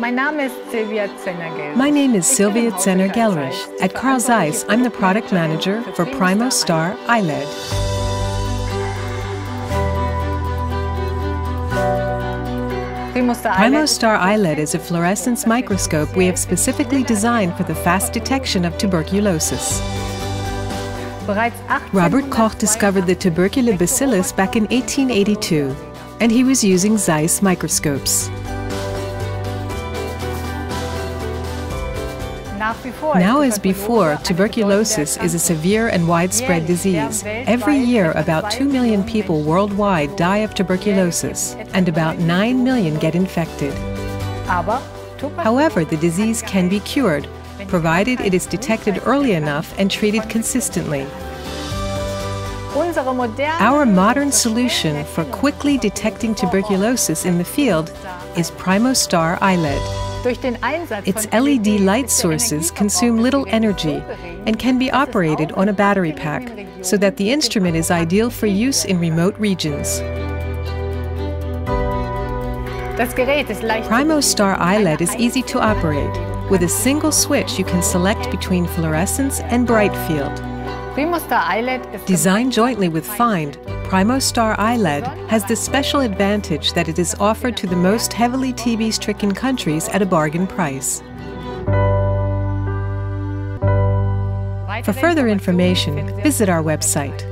Mein Name ist Silvia Zenner-Gelrich. My name is Sylvia. At Carl Zeiss, I'm the product manager for Primo Star iLED. Primo Star iLED is a fluorescence microscope we have specifically designed for the fast detection of tuberculosis. Robert Koch discovered the tubercular bacillus back in 1882, and he was using Zeiss microscopes. Now, as before, tuberculosis is a severe and widespread disease. Every year, about 2 million people worldwide die of tuberculosis, and about 9 million get infected. However, the disease can be cured, provided it is detected early enough and treated consistently. Our modern solution for quickly detecting tuberculosis in the field is PrimoStar iLED. Its LED light sources consume little energy and can be operated on a battery pack, so that the instrument is ideal for use in remote regions. PrimoStar iLED is easy to operate. With a single switch, you can select between fluorescence and bright field. Designed jointly with Find, PrimoStar iLED has the special advantage that it is offered to the most heavily TB stricken countries at a bargain price. For further information, visit our website